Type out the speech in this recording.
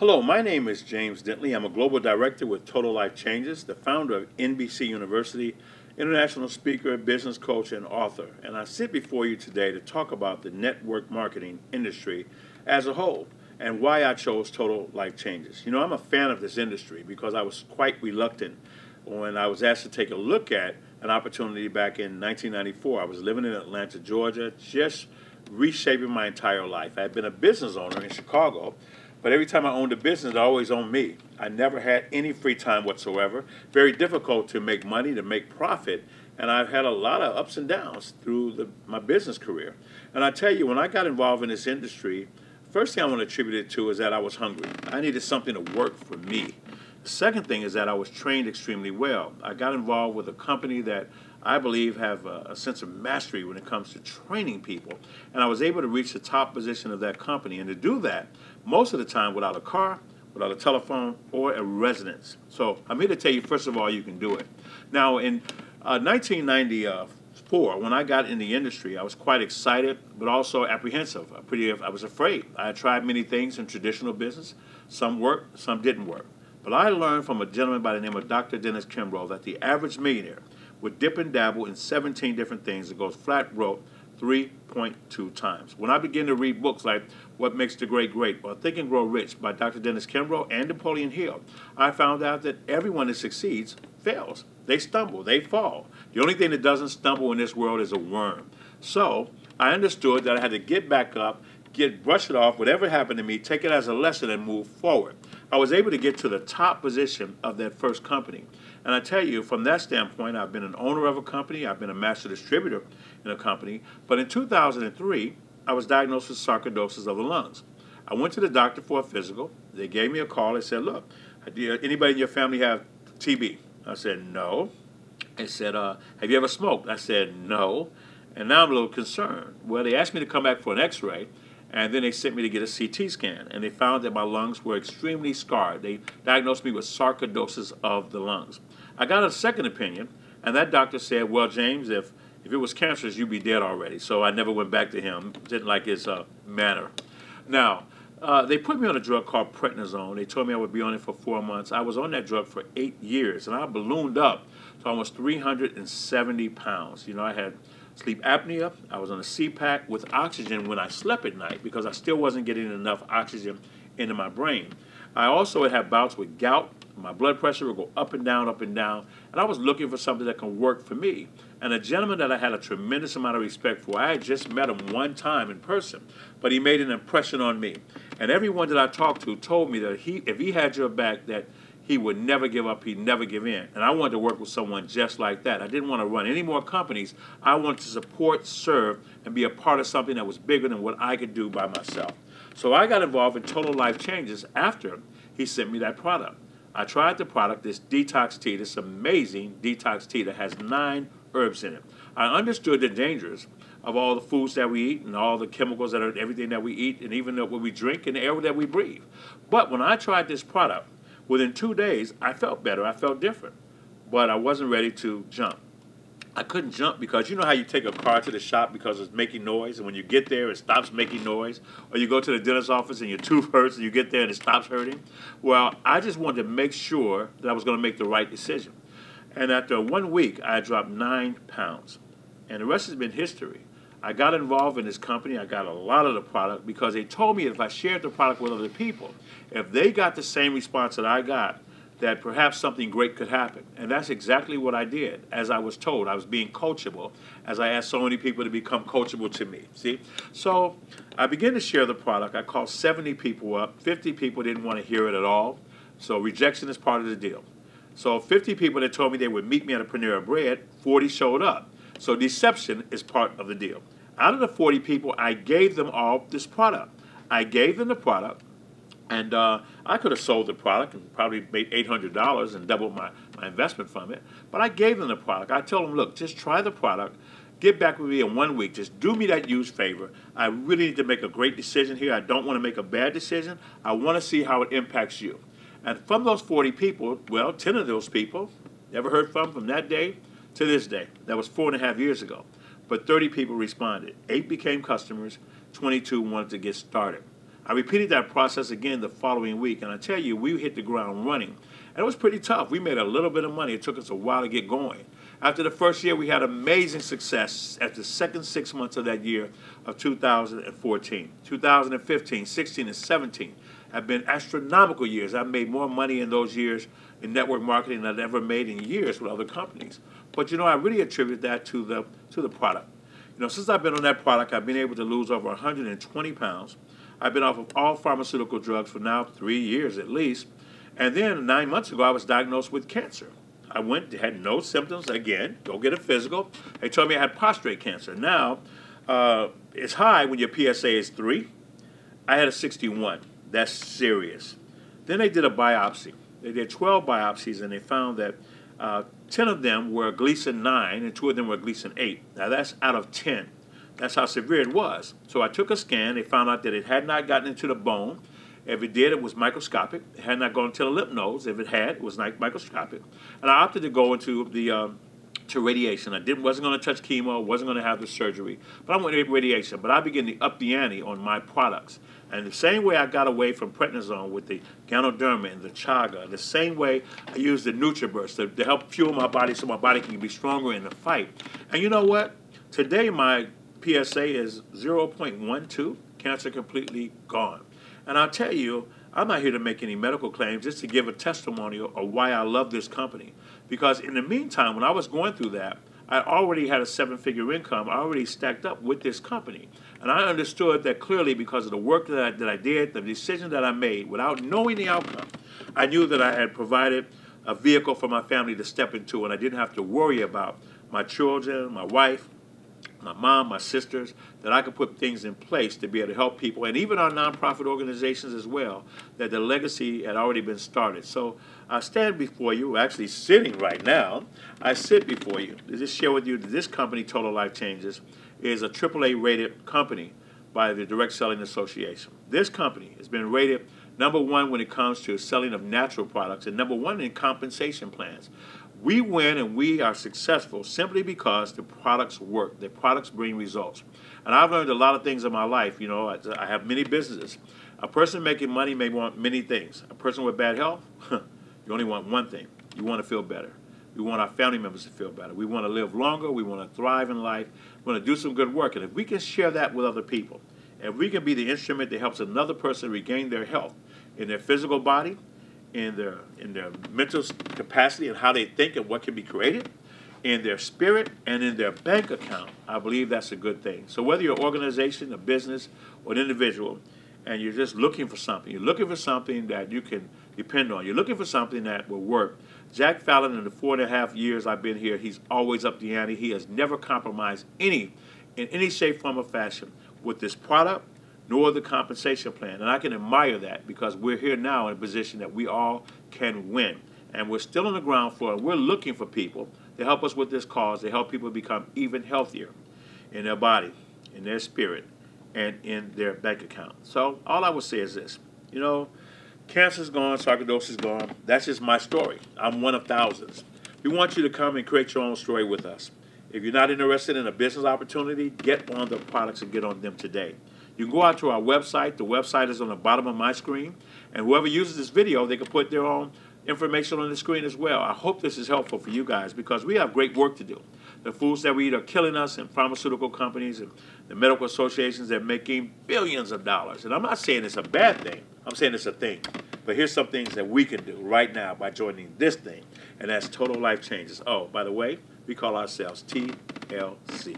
Hello, my name is James Dentley. I'm a global director with Total Life Changes, the founder of NBC University, international speaker, business coach, and author. And I sit before you today to talk about the network marketing industry as a whole and why I chose Total Life Changes. You know, I'm a fan of this industry because I was quite reluctant when I was asked to take a look at an opportunity back in 1994. I was living in Atlanta, Georgia, just reshaping my entire life. I had been a business owner in Chicago but every time I owned a business, it always owned me. I never had any free time whatsoever. Very difficult to make money, to make profit. And I've had a lot of ups and downs through the, my business career. And I tell you, when I got involved in this industry, first thing I want to attribute it to is that I was hungry. I needed something to work for me. Second thing is that I was trained extremely well. I got involved with a company that I believe have a, a, sense of mastery when it comes to training people. And I was able to reach the top position of that company. And to do that, most of the time without a car, without a telephone, or a residence. So I'm here to tell you, first of all, you can do it. Now, in uh, 1994, when I got in the industry, I was quite excited, but also apprehensive. I, pretty, I was afraid. I tried many things in traditional business. Some worked, some didn't work. But I learned from a gentleman by the name of Dr. Dennis Kimbro that the average millionaire would dip and dabble in 17 different things and goes flat broke 3.2 times. When I begin to read books like What Makes the Great Great or Think and Grow Rich by Dr. Dennis Kimbro and Napoleon Hill, I found out that everyone that succeeds fails. They stumble, they fall. The only thing that doesn't stumble in this world is a worm. So I understood that I had to get back up, get brush it off, whatever happened to me, take it as a lesson and move forward. I was able to get to the top position of that first company. And I tell you, from that standpoint, I've been an owner of a company, I've been a master distributor in a company. But in 2003, I was diagnosed with sarcoidosis of the lungs. I went to the doctor for a physical. They gave me a call. They said, Look, anybody in your family have TB? I said, No. They said, uh, Have you ever smoked? I said, No. And now I'm a little concerned. Well, they asked me to come back for an x ray. And then they sent me to get a CT scan, and they found that my lungs were extremely scarred. They diagnosed me with sarcoidosis of the lungs. I got a second opinion, and that doctor said, Well, James, if, if it was cancerous, you'd be dead already. So I never went back to him, didn't like his uh, manner. Now, uh, they put me on a drug called prednisone. They told me I would be on it for four months. I was on that drug for eight years, and I ballooned up to almost 370 pounds. You know, I had sleep apnea. I was on a CPAP with oxygen when I slept at night because I still wasn't getting enough oxygen into my brain. I also would have bouts with gout. My blood pressure would go up and down, up and down. And I was looking for something that can work for me. And a gentleman that I had a tremendous amount of respect for, I had just met him one time in person, but he made an impression on me. And everyone that I talked to told me that he, if he had your back, that he would never give up, he'd never give in. And I wanted to work with someone just like that. I didn't want to run any more companies. I wanted to support, serve, and be a part of something that was bigger than what I could do by myself. So I got involved in Total Life Changes after he sent me that product. I tried the product, this detox tea, this amazing detox tea that has nine herbs in it. I understood the dangers of all the foods that we eat and all the chemicals that are everything that we eat and even what we drink and the air that we breathe. But when I tried this product, Within two days, I felt better. I felt different. But I wasn't ready to jump. I couldn't jump because you know how you take a car to the shop because it's making noise, and when you get there, it stops making noise. Or you go to the dentist's office and your tooth hurts, and you get there and it stops hurting. Well, I just wanted to make sure that I was going to make the right decision. And after one week, I dropped nine pounds. And the rest has been history. I got involved in this company. I got a lot of the product because they told me if I shared the product with other people, if they got the same response that I got, that perhaps something great could happen. And that's exactly what I did. As I was told, I was being coachable, as I asked so many people to become coachable to me. See? So I began to share the product. I called 70 people up. 50 people didn't want to hear it at all. So rejection is part of the deal. So 50 people that told me they would meet me at a Panera Bread, 40 showed up. So deception is part of the deal. Out of the 40 people, I gave them all this product. I gave them the product, and uh, I could have sold the product and probably made $800 and doubled my, my investment from it. But I gave them the product. I told them, look, just try the product. Get back with me in one week. Just do me that huge favor. I really need to make a great decision here. I don't want to make a bad decision. I want to see how it impacts you. And from those 40 people, well, 10 of those people, never heard from from that day to this day. That was four and a half years ago. But 30 people responded. Eight became customers, 22 wanted to get started. I repeated that process again the following week, and I tell you, we hit the ground running. And it was pretty tough. We made a little bit of money. It took us a while to get going. After the first year, we had amazing success at the second six months of that year of 2014. 2015, 16, and 17 have been astronomical years. I've made more money in those years in network marketing than I've ever made in years with other companies. But you know, I really attribute that to the to the product. You know, since I've been on that product, I've been able to lose over 120 pounds. I've been off of all pharmaceutical drugs for now three years at least. And then nine months ago, I was diagnosed with cancer. I went, had no symptoms. Again, go get a physical. They told me I had prostate cancer. Now, uh, it's high when your PSA is three. I had a 61. That's serious. Then they did a biopsy. They did 12 biopsies and they found that uh, 10 of them were Gleason 9 and two of them were Gleason 8. Now that's out of 10. That's how severe it was. So I took a scan. They found out that it had not gotten into the bone. If it did, it was microscopic. It had not gone into the lymph nodes. If it had, it was microscopic. And I opted to go into the um, to radiation. I didn't wasn't going to touch chemo, wasn't going to have the surgery, but I went to radiation. But I began to up the ante on my products. And the same way I got away from prednisone with the Ganoderma and the Chaga, the same way I used the NutraBurst to, to help fuel my body so my body can be stronger in the fight. And you know what? Today my PSA is 0.12, cancer completely gone. And I'll tell you, I'm not here to make any medical claims, just to give a testimonial of why I love this company. Because in the meantime, when I was going through that, I already had a seven figure income. I already stacked up with this company. And I understood that clearly because of the work that I, that I did, the decision that I made, without knowing the outcome, I knew that I had provided a vehicle for my family to step into, and I didn't have to worry about my children, my wife, my mom, my sisters, that I could put things in place to be able to help people, and even our nonprofit organizations as well, that the legacy had already been started. So I stand before you, actually sitting right now, I sit before you to just share with you that this company, Total Life Changes, is a AAA rated company by the Direct Selling Association. This company has been rated number one when it comes to selling of natural products and number one in compensation plans. We win and we are successful simply because the products work. The products bring results. And I've learned a lot of things in my life. You know, I, have many businesses. A person making money may want many things. A person with bad health, you only want one thing. You want to feel better. We want our family members to feel better. We want to live longer. We want to thrive in life. We want to do some good work. And if we can share that with other people, if we can be the instrument that helps another person regain their health in their physical body, in their in their mental capacity and how they think and what can be created, in their spirit and in their bank account, I believe that's a good thing. So whether you're an organization, a business, or an individual, and you're just looking for something, you're looking for something that you can depend on. You're looking for something that will work. Jack Fallon, in the four and a half years I've been here, he's always up the ante. He has never compromised any, in any shape, form, or fashion with this product nor the compensation plan. And I can admire that because we're here now in a position that we all can win. And we're still on the ground floor we're looking for people to help us with this cause, to help people become even healthier in their body, in their spirit, and in their bank account. So all I would say is this, you know, cancer's gone, sarcoidosis is gone. That's just my story. I'm one of thousands. We want you to come and create your own story with us. If you're not interested in a business opportunity, get on the products and get on them today. You can go out to our website. The website is on the bottom of my screen. And whoever uses this video, they can put their own information on the screen as well. I hope this is helpful for you guys because we have great work to do. The foods that we eat are killing us, and pharmaceutical companies and the medical associations are making billions of dollars. And I'm not saying it's a bad thing. I'm saying it's a thing. But here's some things that we can do right now by joining this thing, and that's Total Life Changes. Oh, by the way, we call ourselves TLC.